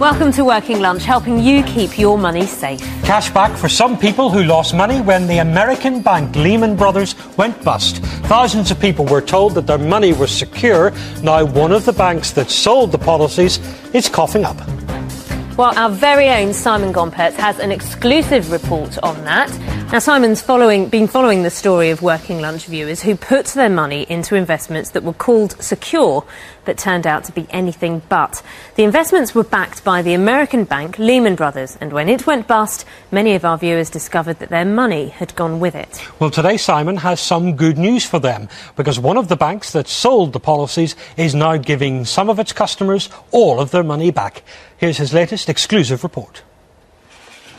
Welcome to Working Lunch, helping you keep your money safe. Cash back for some people who lost money when the American bank Lehman Brothers went bust. Thousands of people were told that their money was secure. Now, one of the banks that sold the policies is coughing up. Well, our very own Simon Gompertz has an exclusive report on that. Now, Simon's following, been following the story of working lunch viewers who put their money into investments that were called secure but turned out to be anything but. The investments were backed by the American bank Lehman Brothers, and when it went bust, many of our viewers discovered that their money had gone with it. Well, today Simon has some good news for them because one of the banks that sold the policies is now giving some of its customers all of their money back. Here's his latest exclusive report.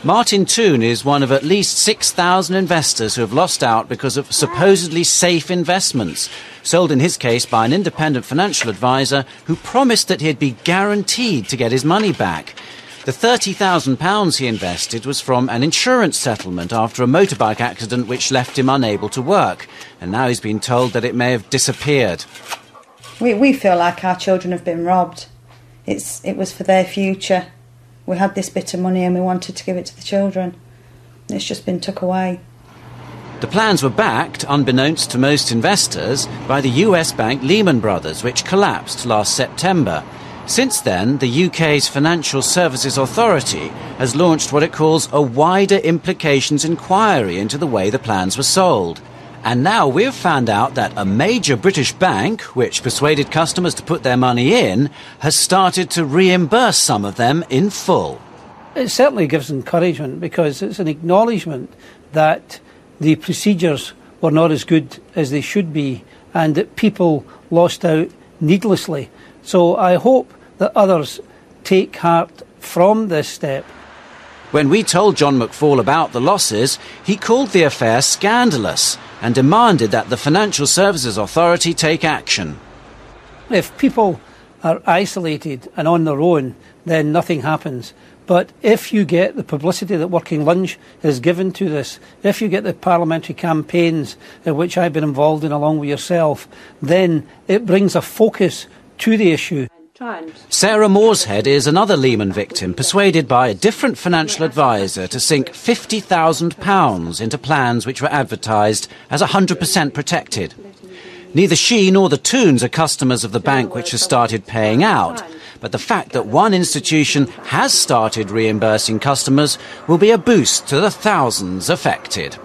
Martin Toon is one of at least 6,000 investors who have lost out because of supposedly safe investments, sold in his case by an independent financial advisor who promised that he'd be guaranteed to get his money back. The £30,000 he invested was from an insurance settlement after a motorbike accident which left him unable to work, and now he's been told that it may have disappeared. We, we feel like our children have been robbed. It's, it was for their future we had this bit of money and we wanted to give it to the children. It's just been took away. The plans were backed, unbeknownst to most investors, by the US bank Lehman Brothers, which collapsed last September. Since then, the UK's Financial Services Authority has launched what it calls a wider implications inquiry into the way the plans were sold. And now we've found out that a major British bank, which persuaded customers to put their money in, has started to reimburse some of them in full. It certainly gives encouragement because it's an acknowledgement that the procedures were not as good as they should be and that people lost out needlessly. So I hope that others take heart from this step. When we told John McFall about the losses, he called the affair scandalous and demanded that the Financial Services Authority take action. If people are isolated and on their own, then nothing happens. But if you get the publicity that Working Lunch has given to this, if you get the parliamentary campaigns in which I've been involved in along with yourself, then it brings a focus to the issue. Sarah Morshead is another Lehman victim, persuaded by a different financial advisor to sink £50,000 into plans which were advertised as 100% protected. Neither she nor the Toons are customers of the bank which has started paying out, but the fact that one institution has started reimbursing customers will be a boost to the thousands affected.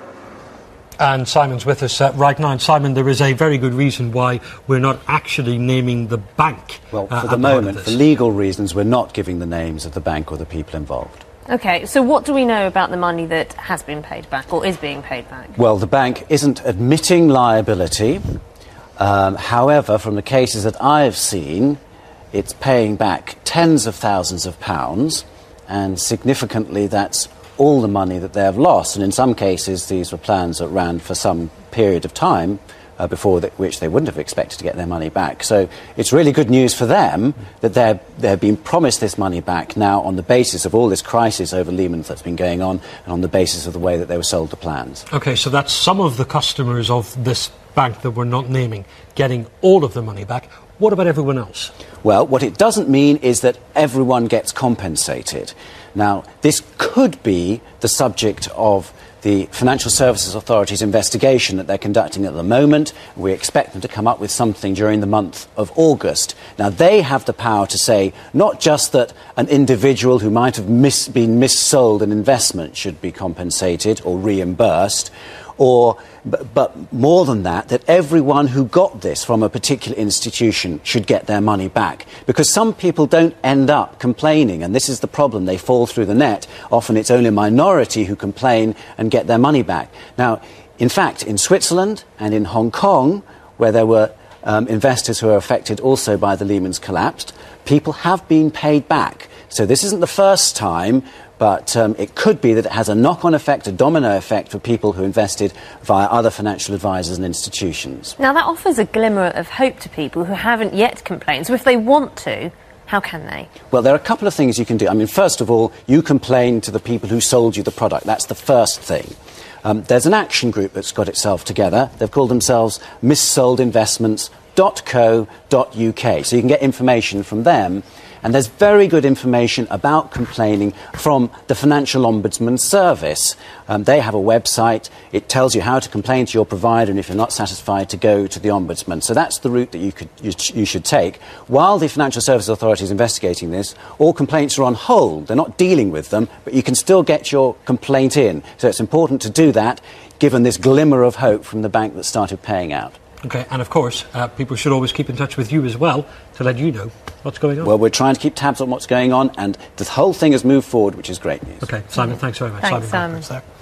And Simon's with us uh, right now. And Simon, there is a very good reason why we're not actually naming the bank. Well, uh, for the moment, for legal reasons, we're not giving the names of the bank or the people involved. Okay, so what do we know about the money that has been paid back or is being paid back? Well, the bank isn't admitting liability. Um, however, from the cases that I've seen, it's paying back tens of thousands of pounds, and significantly, that's all the money that they have lost. And in some cases, these were plans that ran for some period of time uh, before the, which they wouldn't have expected to get their money back. So it's really good news for them that they're, they're being promised this money back now on the basis of all this crisis over Lehman that's been going on and on the basis of the way that they were sold the plans. OK, so that's some of the customers of this bank that we're not naming getting all of the money back. What about everyone else? Well, what it doesn't mean is that everyone gets compensated. Now, this could be the subject of the Financial Services Authority's investigation that they're conducting at the moment. We expect them to come up with something during the month of August. Now, they have the power to say not just that an individual who might have mis- been missold an investment should be compensated or reimbursed, or but, but, more than that, that everyone who got this from a particular institution should get their money back. Because some people don't end up complaining, and this is the problem. They fall through the net. Often it's only a minority who complain and get their money back. Now, in fact, in Switzerland and in Hong Kong, where there were um, investors who were affected also by the Lehman's collapse, people have been paid back. So this isn't the first time but um, it could be that it has a knock on effect, a domino effect for people who invested via other financial advisors and institutions. Now, that offers a glimmer of hope to people who haven't yet complained. So, if they want to, how can they? Well, there are a couple of things you can do. I mean, first of all, you complain to the people who sold you the product. That's the first thing. Um, there's an action group that's got itself together. They've called themselves Missold Investments So you can get information from them. And there's very good information about complaining from the Financial Ombudsman Service. Um, they have a website. It tells you how to complain to your provider, and if you're not satisfied, to go to the Ombudsman. So that's the route that you, could, you, you should take. While the Financial Services Authority is investigating this, all complaints are on hold. They're not dealing with them, but you can still get your complaint in. So it's important to do that, given this glimmer of hope from the bank that started paying out. Okay, and of course, uh, people should always keep in touch with you as well to let you know what's going on. Well, we're trying to keep tabs on what's going on, and the whole thing has moved forward, which is great news. Okay, Simon, thanks very much. Thanks, Simon Simon. there.